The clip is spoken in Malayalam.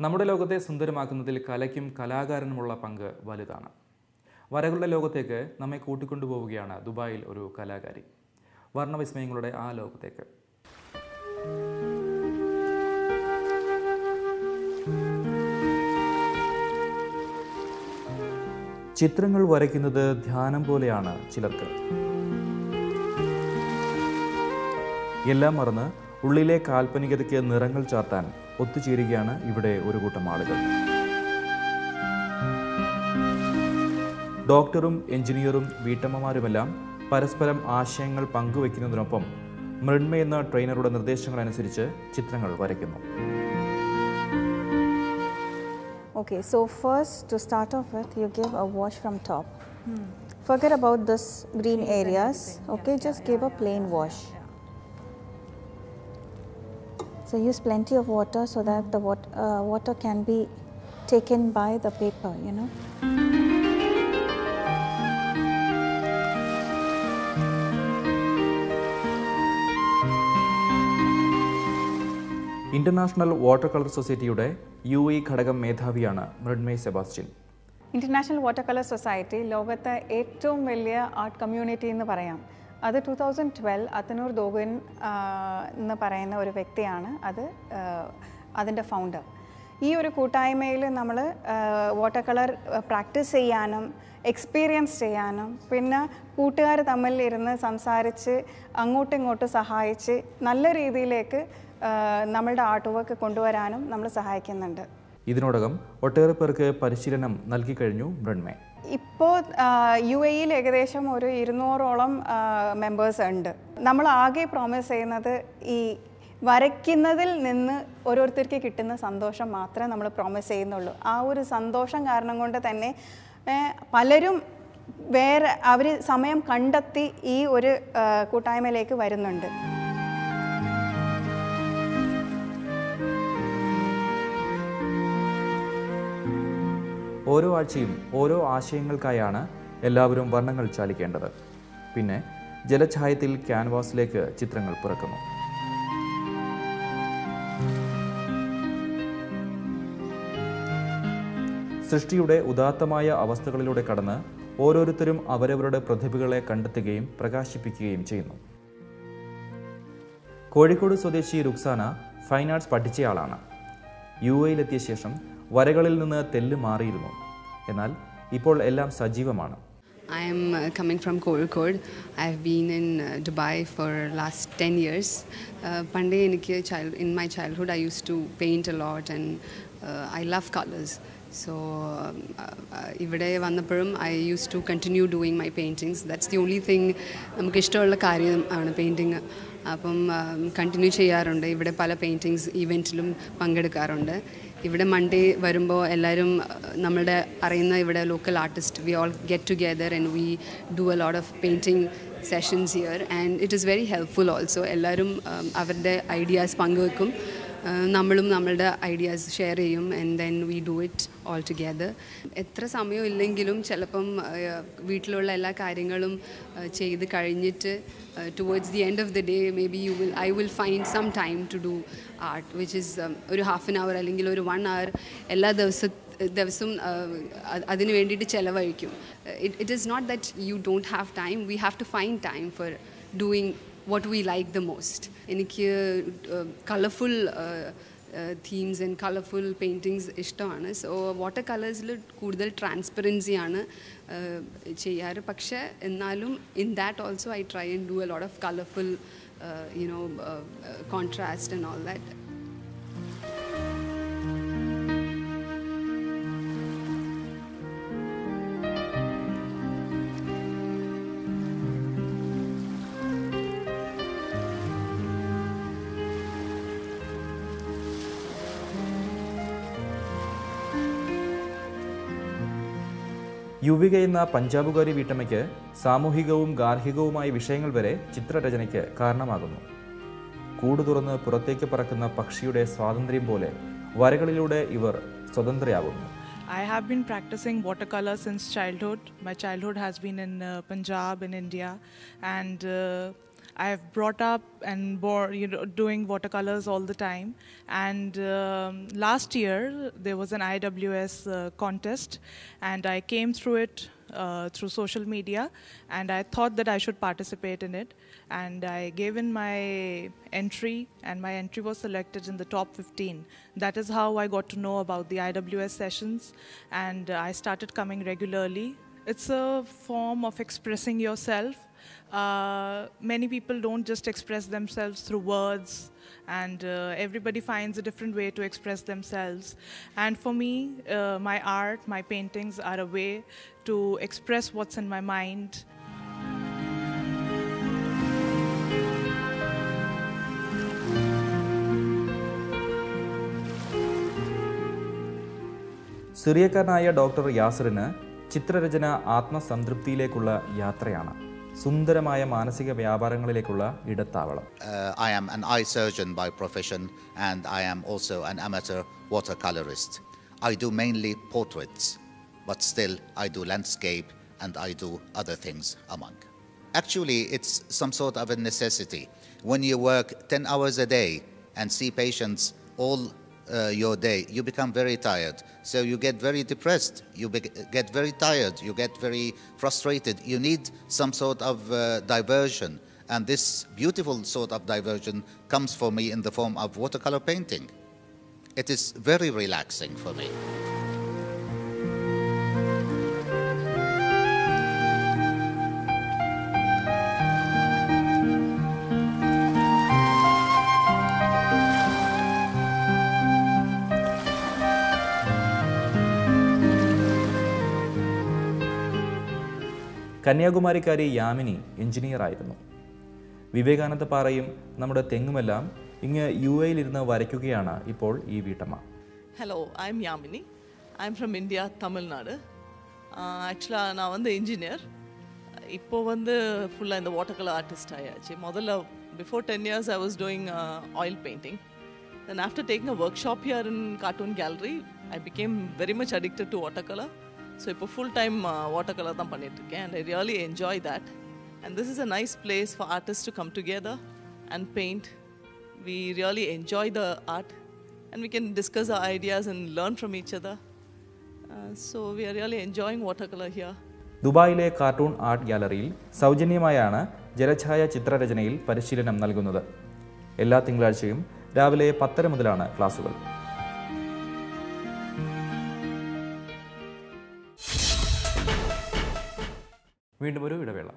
നമ്മുടെ ലോകത്തെ സുന്ദരമാക്കുന്നതിൽ കലയ്ക്കും കലാകാരനുമുള്ള പങ്ക് വലുതാണ്. വരകളുടെ ലോകത്തേക്ക് നമ്മെ കൂട്ടിക്കൊണ്ടുപോവുകയാണ് ദുബായിൽ ഒരു കലാകാരി. വർണവിസ്മയങ്ങളുടെ ആ ലോകത്തേക്ക്. ചിത്രങ്ങൾ വരയ്ക്കുന്നത് ധ്യാനം പോലെയാണ് ചിലർക്ക്. എല്ലാം മറന്ന് ഉള്ളിലെ കാൽപ്പനികതയ്ക്ക് നിറങ്ങൾ ചാർത്താൻ ഒത്തുചേരുകയാണ് ഇവിടെ ഒരു കൂട്ടം ആളുകൾ ഡോക്ടറും എഞ്ചിനീയറും വീട്ടമ്മമാരുമെല്ലാം പരസ്പരം ആശയങ്ങൾ പങ്കുവയ്ക്കുന്നതിനൊപ്പം മൃണ്മ എന്ന ട്രെയിനറുടെ നിർദ്ദേശങ്ങൾ അനുസരിച്ച് ചിത്രങ്ങൾ വരയ്ക്കുന്നു Okay, so first to start off with, you give a wash from top. Forget about this green areas. Okay, just give a plain wash. So use plenty of water so that the wat- uh, water can be taken by the paper. You know. International water colour സൊസൈറ്റിയുടെ യു ഇ ഘടകം മേധാവിയാണ് Mrinmay Sebastian international water colour society ലോകത്തെ ഏറ്റവും വലിയ ആർട്ട് കമ്മ്യൂണിറ്റി എന്ന് പറയാം അത് two thousand twelve Atanur Dogan എന്ന് പറയുന്ന ഒരു വ്യക്തിയാണ് അത് അതിന്റെ ഫൗണ്ടർ ഈ ഒരു കൂട്ടായ്മയിൽ നമ്മൾ വാട്ടർ കളർ പ്രാക്ടീസ് ചെയ്യാനും എക്സ്പീരിയൻസ് ചെയ്യാനും പിന്നെ കൂട്ടുകാർ തമ്മിൽ ഇരുന്ന് സംസാരിച്ച് അങ്ങോട്ടും ഇങ്ങോട്ടും സഹായിച്ച് നല്ല രീതിയിലേക്ക് നമ്മളുടെ ആർട്ട് വർക്ക് കൊണ്ടുവരാനും നമ്മൾ സഹായിക്കുന്നുണ്ട്. ഇതിനോടകം ഒട്ടേറെ പേർക്ക് പരിശീലനം നൽകി കഴിഞ്ഞു മൃണ്മേ ഇപ്പോൾ യു എയിൽ ഏകദേശം ഒരു ഇരുന്നൂറോളം മെമ്പേഴ്സ് ഉണ്ട്. നമ്മൾ ആകെ പ്രോമിസ് ചെയ്യുന്നത് ഈ വരയ്ക്കുന്നതിൽ നിന്ന് ഓരോരുത്തർക്ക് കിട്ടുന്ന സന്തോഷം മാത്രമേ നമ്മൾ പ്രോമിസ് ചെയ്യുന്നുള്ളൂ. ആ ഒരു സന്തോഷം കാരണം കൊണ്ട് തന്നെ പലരും വേറെ അവർ സമയം കണ്ടെത്തി ഈ ഒരു കൂട്ടായ്മയിലേക്ക് വരുന്നുണ്ട്. ഓരോ ആഴ്ചയും ഓരോ ആശയങ്ങൾക്കായാണ് എല്ലാവരും വർണങ്ങൾ ചാലിക്കേണ്ടത്. പിന്നെ ജലഛായത്തിൽ ക്യാൻവാസിലേക്ക് ചിത്രങ്ങൾ പിറക്കുന്നു. സൃഷ്ടിയുടെ ഉദാത്തമായ അവസ്ഥകളിലൂടെ കടന്ന് ഓരോരുത്തരും അവരവരുടെ പ്രതിഭകളെ കണ്ടെത്തുകയും പ്രകാശിപ്പിക്കുകയും ചെയ്യുന്നു. കോഴിക്കോട് സ്വദേശി റുക്സാന ഫൈൻ ആർട്സ് പഠിച്ചയാളാണ്. യു എയിലെത്തിയ ശേഷം വരകളിൽ നിന്ന് തെല്ല് മാറിയിരുന്നു. എന്നാൽ ഇപ്പോൾ എല്ലാം സജീവമാണ്. I am uh, from Kozhikode I I've been in Dubai for last last 10 years. Uh, പണ്ടേ എനിക്ക് child, in my childhood I used to paint a lot and uh, I um, uh, uh, ഇവിടെ വന്നപ്പോഴും I use to continue doing my paintings that's the only thing നമുക്ക് ഇഷ്ടമുള്ള കാര്യം ആണ് പെയിന്റിങ് അപ്പം കണ്ടിന്യൂ ചെയ്യാറുണ്ട്. ഇവിടെ പല പെയിന്റിങ്സ് ഇവന്റിലും പങ്കെടുക്കാറുണ്ട്. ഇവിടെ മൺഡേ വരുമ്പോൾ എല്ലാവരും നമ്മളുടെ അറിയുന്ന ഇവിടെ local artist we all get together and we do a lot of painting sessions here and it is very helpful also എല്ലാവരും അവരുടെ ഐഡിയാസ് പങ്കുവെക്കും. നമ്മളും നമ്മളുടെ ഐഡിയാസ് ഷെയർ ചെയ്യും and then we do it all together എത്ര സമയം ഇല്ലെങ്കിലും ചിലപ്പം വീട്ടിലുള്ള എല്ലാ കാര്യങ്ങളും ചെയ്ത് കഴിഞ്ഞിട്ട് towards the end of the day maybe you will I will find some time to do art which is ഒരു ഹാഫ് ആൻ അവർ അല്ലെങ്കിൽ ഒരു വൺ അവർ എല്ലാ ദിവസ ദിവസവും അതിന് വേണ്ടിയിട്ട് ചിലവഴിക്കും. It is not that you don't have time we have to find time for doing what we like the most എനിക്ക് colourful themes and colourful paintings ഇഷ്ടമാണ്. സോ വാട്ടർ കളേഴ്സിൽ കൂടുതൽ ട്രാൻസ്പെറൻസിയാണ് ചെയ്യാറ്. പക്ഷേ എന്നാലും in that also I try and do a lot of colourful you know contrast and all that Yuvika എന്ന പഞ്ചാബുകാരി വീട്ടമ്മയ്ക്ക് സാമൂഹികവും ഗാർഹികവുമായ വിഷയങ്ങൾ വരെ ചിത്രരചനയ്ക്ക് കാരണമാകുന്നു കൂട് തുറന്ന് പുറത്തേക്ക് പറക്കുന്ന പക്ഷിയുടെ സ്വാതന്ത്ര്യം പോലെ വരകളിലൂടെ ഇവർ സ്വതന്ത്രയാകുന്നു I have been practicing watercolor since childhood. My childhood has been in uh, Punjab in India, and uh, I've brought up and bore, you know, doing watercolors all the time. And um, last year there was an IWS uh, contest, and I came through it uh, through social media, and I thought that I should participate in it. And I gave in my entry, and my entry was selected in the top 15. That is how I got to know about the IWS sessions, and I started coming regularly. It's a form of expressing yourself. Uh, many people don't just express themselves through words, and uh, everybody finds a different way to express themselves. And for me, uh, my art, my paintings are a way to express what's in my mind. സിറിയക്കാരനായ ഡോക്ടർ യാസറിന് ചിത്രരചന ആത്മസംതൃപ്തിയിലേക്കുള്ള യാത്രയാണ് സുന്ദരമായ മാനസിക വ്യാപാരങ്ങളിലേക്കുള്ള ഇടത്താവളം Uh, I am an eye surgeon by profession and I am also an amateur watercolorist. I do mainly portraits, but still I do landscape and I do other things among. Actually, it's some sort of a necessity. When you work 10 hours a day and see patients all uh, your day, you become very tired. So you get very depressed, you get very tired, you get very frustrated. You need some sort of uh, diversion. And this beautiful sort of diversion comes for me in the form of watercolor painting. It is very relaxing for me. കന്യാകുമാരിക്കാരി യാമിനി എഞ്ചിനീയർ ആയിരുന്നു വിവേകാനന്ദ പാറയും നമ്മുടെ തെങ്ങുമെല്ലാം ഇങ്ങ് യു എയിലിരുന്ന് വരയ്ക്കുകയാണ് ഇപ്പോൾ ഈ വീട്ടമ്മ Hello, I'm Yamini. I'm from India, Tamil Nadu. ஆக்சுவலாக நான் வந்து இன்ஜினியர் இப்போ வந்து ஃபுல்லாக இந்த வாட்டர் கலர் ஆர்டிஸ்ட் ஆயாச்சு முதல்ல before ten years I was doing oil painting then after taking a workshop here in cartoon gallery I became very much addicted to water colour so இப்போ ஃபுல் டைம் வாட்டர் கலர் தான் பண்ணிகிட்ருக்கேன் and I really enjoy that and this is a nice place for artist to come together and paint we really enjoy the art and we can discuss our ideas and learn from each other. Uh, so we are really enjoying watercolor here. ദുബായിലെ കാർട്ടൂൺ ആർട്ട് ഗ്യാലറിയിൽ സൗജന്യമായാണ് ജലഛായ ചിത്രരചനയിൽ പരിശീലനം നൽകുന്നത് എല്ലാ തിങ്കളാഴ്ചയും രാവിലെ പത്തര മുതലാണ് ക്ലാസുകൾ വീണ്ടും ഒരു ഇടവേള.